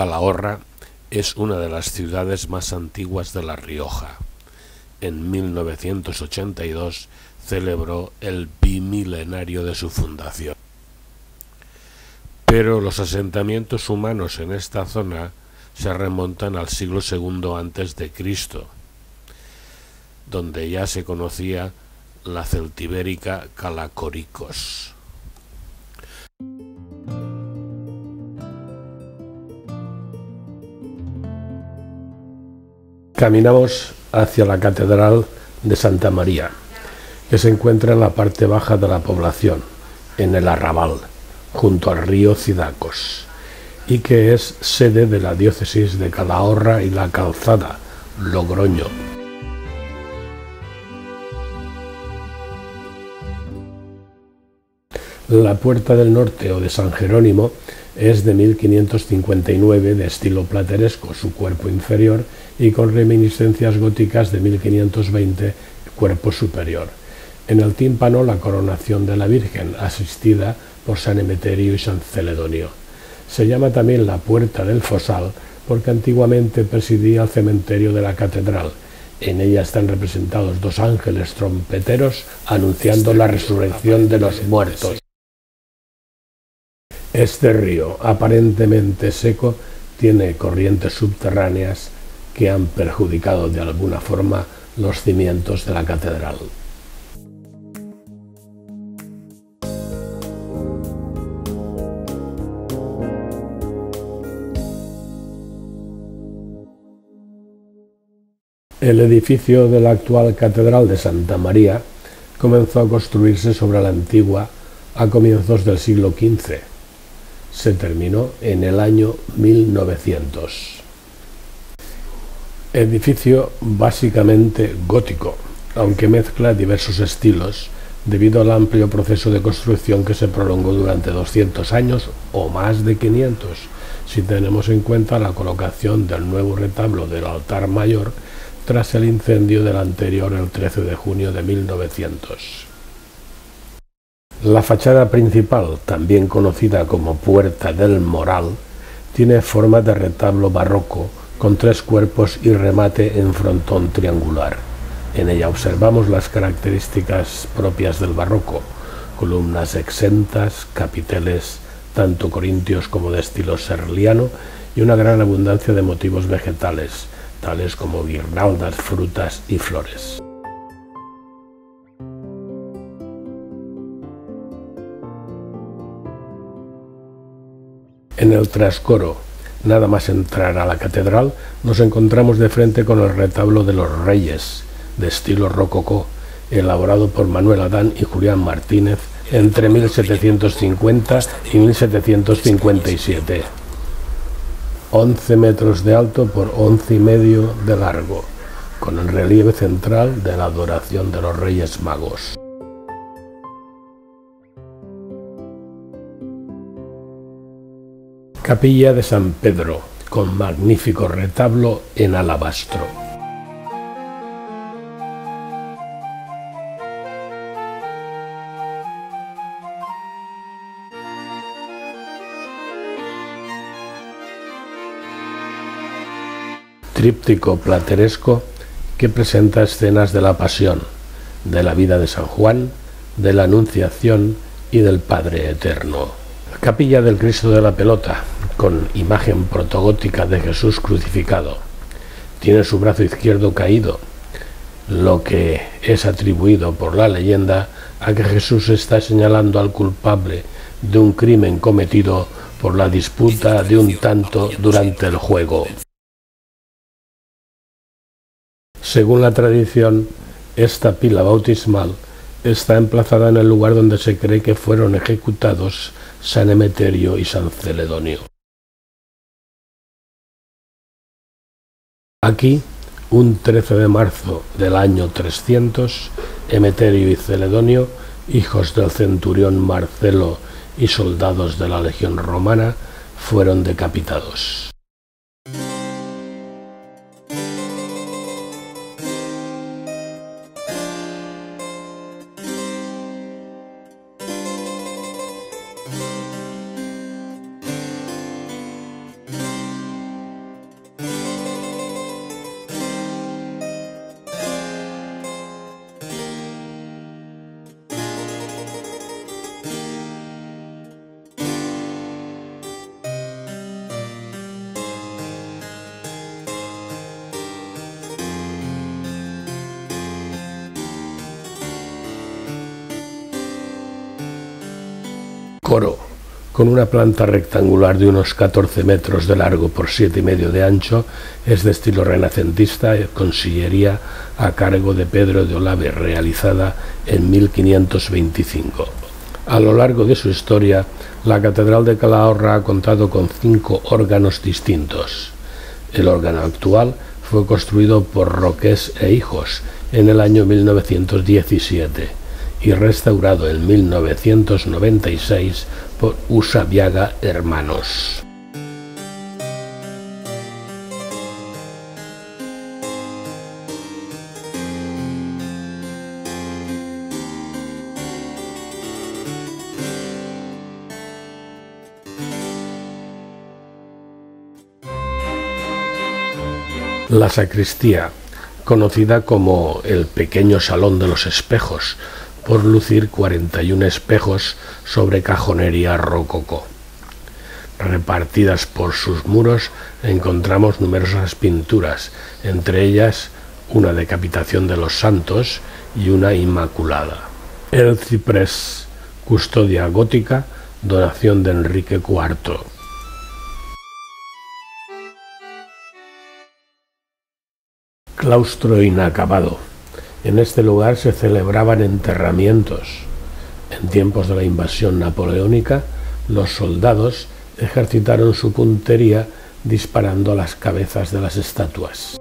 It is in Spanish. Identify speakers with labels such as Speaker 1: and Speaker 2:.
Speaker 1: Calahorra es una de las ciudades más antiguas de La Rioja. En 1982 celebró el bimilenario de su fundación. Pero los asentamientos humanos en esta zona se remontan al siglo II antes de Cristo, donde ya se conocía la celtibérica Calacoricos. Caminamos hacia la Catedral de Santa María, que se encuentra en la parte baja de la población, en el arrabal, junto al río Cidacos, y que es sede de la diócesis de Calahorra y la Calzada, Logroño. La Puerta del Norte o de San Jerónimo es de 1559 de estilo plateresco, su cuerpo inferior, y con reminiscencias góticas de 1520, cuerpo superior. En el tímpano la coronación de la Virgen, asistida por San Emeterio y San Celedonio. Se llama también la Puerta del Fosal porque antiguamente presidía el cementerio de la catedral. En ella están representados dos ángeles trompeteros anunciando la resurrección de los muertos. Este río, aparentemente seco, tiene corrientes subterráneas que han perjudicado de alguna forma los cimientos de la catedral. El edificio de la actual Catedral de Santa María comenzó a construirse sobre la antigua a comienzos del siglo XV se terminó en el año 1900. Edificio básicamente gótico, aunque mezcla diversos estilos debido al amplio proceso de construcción que se prolongó durante 200 años o más de 500, si tenemos en cuenta la colocación del nuevo retablo del altar mayor tras el incendio del anterior el 13 de junio de 1900. La fachada principal, también conocida como Puerta del Moral, tiene forma de retablo barroco con tres cuerpos y remate en frontón triangular. En ella observamos las características propias del barroco, columnas exentas, capiteles tanto corintios como de estilo serliano y una gran abundancia de motivos vegetales, tales como guirnaldas, frutas y flores. En el trascoro, nada más entrar a la catedral, nos encontramos de frente con el retablo de los Reyes, de estilo rococó, elaborado por Manuel Adán y Julián Martínez entre 1750 y 1757. 11 metros de alto por 11 y medio de largo, con el relieve central de la adoración de los Reyes Magos. Capilla de San Pedro, con magnífico retablo en alabastro. Tríptico plateresco que presenta escenas de la Pasión, de la vida de San Juan, de la Anunciación y del Padre Eterno. Capilla del Cristo de la Pelota, con imagen protogótica de Jesús crucificado. Tiene su brazo izquierdo caído, lo que es atribuido por la leyenda a que Jesús está señalando al culpable de un crimen cometido por la disputa de un tanto durante el juego. Según la tradición, esta pila bautismal está emplazada en el lugar donde se cree que fueron ejecutados San Emeterio y San Celedonio. Aquí, un 13 de marzo del año 300, Emeterio y Celedonio, hijos del centurión Marcelo y soldados de la legión romana, fueron decapitados. Coro, con una planta rectangular de unos 14 metros de largo por 7 y medio de ancho, es de estilo renacentista y con sillería a cargo de Pedro de Olave, realizada en 1525. A lo largo de su historia, la Catedral de Calahorra ha contado con cinco órganos distintos. El órgano actual fue construido por Roques e Hijos en el año 1917 y restaurado en 1996 por Usabiaga Hermanos. La sacristía, conocida como el pequeño salón de los espejos, por lucir 41 espejos sobre cajonería rococó. Repartidas por sus muros encontramos numerosas pinturas, entre ellas una decapitación de los santos y una inmaculada. El ciprés, custodia gótica, donación de Enrique IV. Claustro inacabado. En este lugar se celebraban enterramientos. En tiempos de la invasión napoleónica, los soldados ejercitaron su puntería disparando las cabezas de las estatuas.